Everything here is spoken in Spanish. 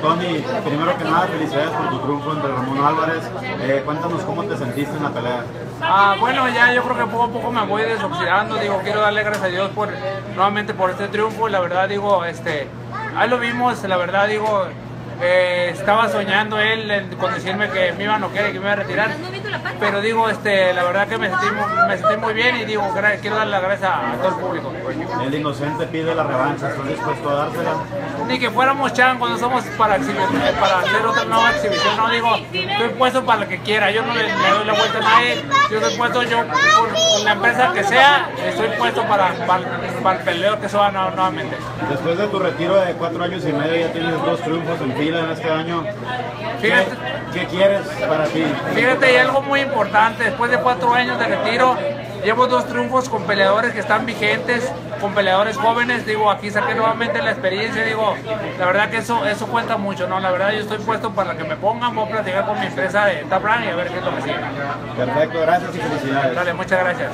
Tony, primero que nada, felicidades por tu triunfo entre Ramón Álvarez. Eh, cuéntanos cómo te sentiste en la pelea. Ah, bueno, ya yo creo que poco a poco me voy desoxidando. Digo, quiero darle gracias a Dios por nuevamente por este triunfo. La verdad, digo, este, ahí lo vimos. La verdad, digo, eh, estaba soñando él con decirme que me iba a noquear y que me iba a retirar. Pero digo, este, la verdad que me sentí, me sentí muy bien y digo, quiero darle las gracias a todo el público. El inocente pide la revancha, ¿estás dispuesto a dársela? Ni que fuéramos chan cuando somos para, para hacer otra nueva exhibición. No digo, estoy puesto para lo que quiera, yo no le, doy la vuelta a nadie. Yo estoy puesto, yo con, la empresa que sea, estoy puesto para, para, el peleo que se va nuevamente. Después de tu retiro de cuatro años y medio, ya tienes dos triunfos en fin en este año. ¿Qué, quieres para ti? Fíjate, hay algo muy importante. Después de cuatro años de retiro, llevo dos triunfos con peleadores que están vigentes, con peleadores jóvenes. Digo, aquí saqué nuevamente la experiencia. Digo, la verdad que eso, eso cuenta mucho, ¿no? La verdad, yo estoy puesto para que me pongan. Voy a platicar con mi empresa de Tapran y a ver qué es lo que sigue. Perfecto, gracias y felicidades. Dale, muchas gracias.